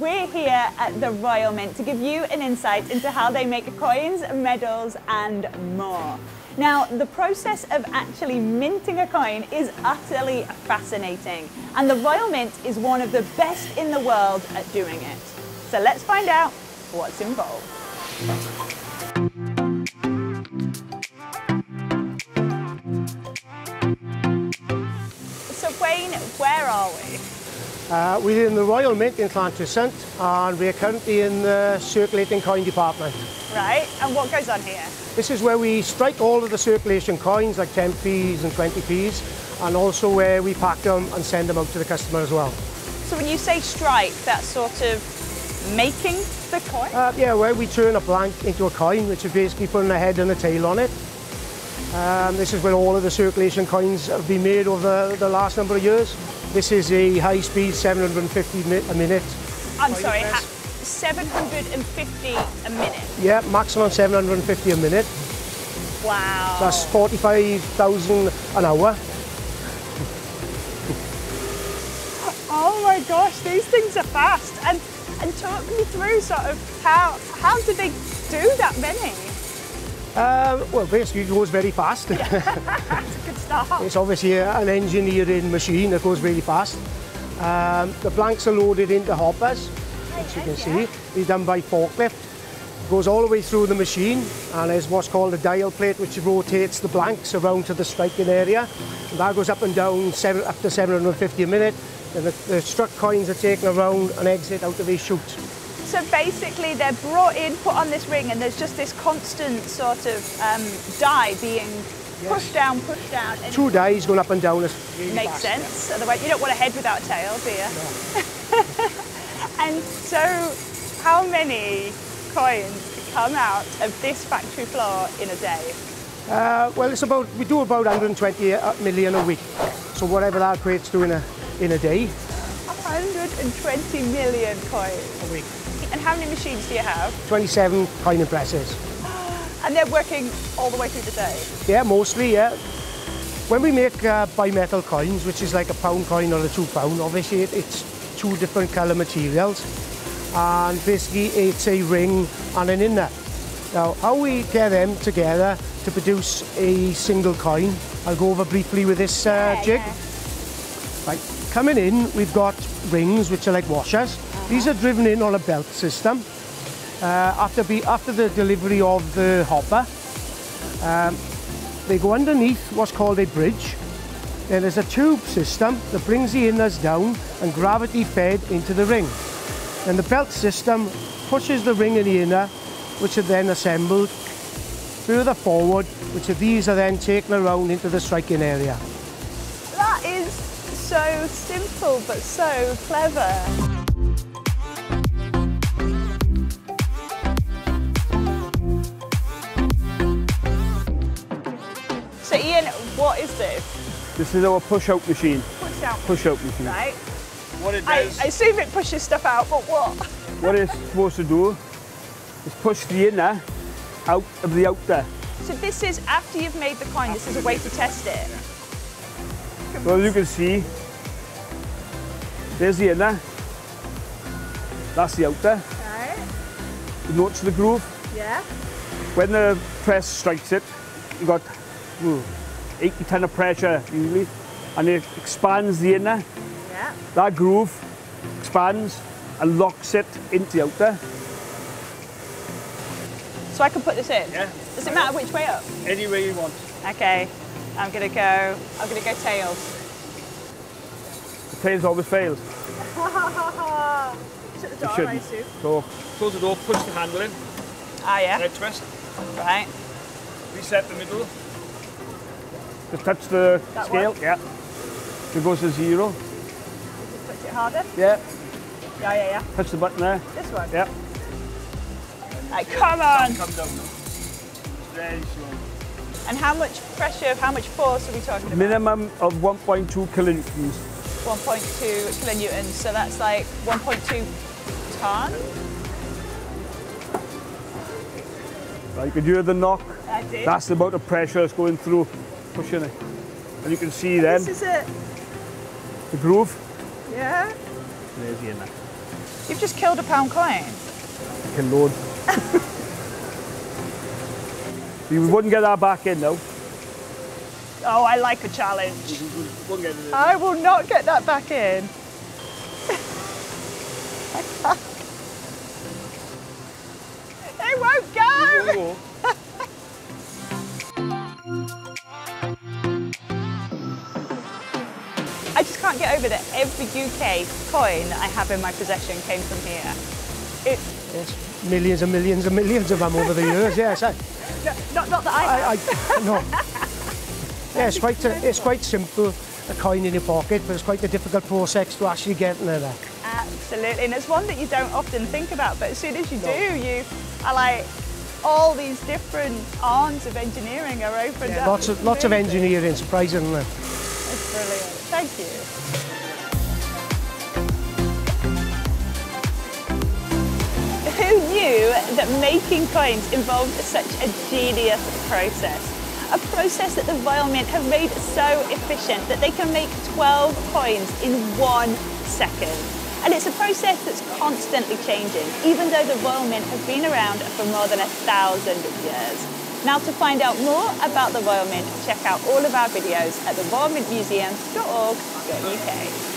We're here at the Royal Mint to give you an insight into how they make coins, medals, and more. Now, the process of actually minting a coin is utterly fascinating, and the Royal Mint is one of the best in the world at doing it. So let's find out what's involved. Uh, we're in the Royal Mint in Llantrisant and we're currently in the circulating coin department. Right, and what goes on here? This is where we strike all of the circulation coins like 10p's and 20p's and also where we pack them and send them out to the customer as well. So when you say strike, that's sort of making the coin? Uh, yeah, where we turn a blank into a coin, which is basically putting a head and a tail on it. Um, this is where all of the circulation coins have been made over the last number of years. This is a high-speed 750 mi a minute. I'm sorry, 750 a minute? Yeah, maximum 750 a minute. Wow. That's 45,000 an hour. Oh my gosh, these things are fast. And and talk me through sort of how how do they do that many? Um, well, basically it goes very fast. That's a good start. it's obviously an engineering machine that goes really fast. Um, the blanks are loaded into hoppers, as you can see. They're done by forklift. Goes all the way through the machine and there's what's called a dial plate which rotates the blanks around to the striking area. And that goes up and down seven, up to 750 a minute. And the, the struck coins are taken around and exit out of a chute. So basically they're brought in, put on this ring and there's just this constant sort of um, die being pushed down, pushed down. And Two dies going up and down. Really makes fast, sense. Otherwise you don't want a head without a tail, do you? and so how many coins come out of this factory floor in a day? Uh, well, it's about we do about 120 million a week. So whatever that equates to in a in a day. 120 million coins. A week. And how many machines do you have? 27 coin presses. And they're working all the way through the day? Yeah, mostly, yeah. When we make uh, bimetal coins, which is like a pound coin or a two pound, obviously it, it's two different colour materials. And basically it's a ring and an inner. Now, how we get them together to produce a single coin, I'll go over briefly with this uh, Yeah, jig. yeah. Right, coming in, we've got rings, which are like washers. These are driven in on a belt system. Uh, after, be, after the delivery of the hopper, um, they go underneath what's called a bridge. Then there's a tube system that brings the inners down and gravity fed into the ring. Then the belt system pushes the ring and the inner, which are then assembled further forward, which of these are then taken around into the striking area. That is so simple but so clever. So Ian, what is this? This is our push-out machine. Push out. Push-out machine. Right. What it does, I assume it pushes stuff out, but what? what it's supposed to do is push the inner out of the outer. So this is after you've made the coin, this is a way to test it. Well, as you can see, there's the inner, that's the outer. Right. You notice the groove? Yeah. When the press strikes it, you've got ooh, 80 ton of pressure usually, and it expands the inner. Yeah. That groove expands and locks it into the outer. So I can put this in? Yeah. Does it matter which way up? Any way you want. Okay. I'm gonna go, I'm gonna go tails. The tails always fails. Shut the You door, I shouldn't. assume. So Close the door, push the handle in, Ah, yeah. red twist, Right. reset the middle. just touch the That scale. one? Yeah. It goes to zero. Just push it harder. Yeah. Yeah, yeah, yeah. Touch the button there. This one. Yeah. Right, come on. Come down. Very slow. And how much pressure, how much force are we talking about? Minimum of 1.2 kilonewtons. 1.2 kilonewtons, so that's like 1.2 ton. Right, you can hear the knock. That's it. That's the amount of pressure that's going through, pushing it. And you can see then This is it. the groove. Yeah. There's the inner. You've just killed a pound coin. Can load. you wouldn't get that back in though. Oh, I like a challenge. Won't get it in. I will not get that back in. it won't go. I just can't get over that every UK coin that I have in my possession came from here. It, Yes. Millions and millions and millions of them over the years, yes. I, no, not, not that I have. I, I, no. Yeah, it's quite, a, it's quite simple, a coin in your pocket, but it's quite a difficult process to actually get in there. Absolutely, and it's one that you don't often think about, but as soon as you do, you are like, all these different arms of engineering are opened up. Lots of, lots of engineering, surprisingly. It's brilliant. Thank you. Who knew that making coins involved such a genius process? A process that the Royal Mint have made so efficient that they can make 12 coins in one second. And it's a process that's constantly changing, even though the Royal Mint has been around for more than a thousand years. Now to find out more about the Royal Mint, check out all of our videos at theroyalmintmuseum.org.uk.